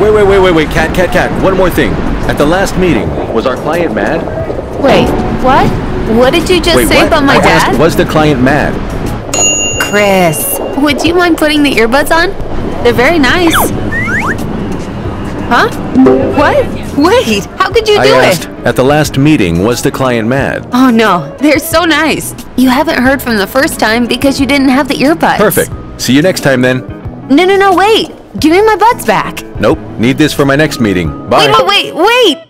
Wait, wait, wait, wait, wait, cat, cat, cat. One more thing. At the last meeting, was our client mad? Wait, what? What did you just wait, say what? about my I dad? asked, was the client mad? Chris, would you mind putting the earbuds on? They're very nice. Huh? What? Wait, how could you I do asked, it? at the last meeting, was the client mad? Oh no, they're so nice. You haven't heard from the first time because you didn't have the earbuds. Perfect. See you next time then. No, no, no, wait. Give me my buds back. Nope, need this for my next meeting. Bye. Wait, wait, wait, wait.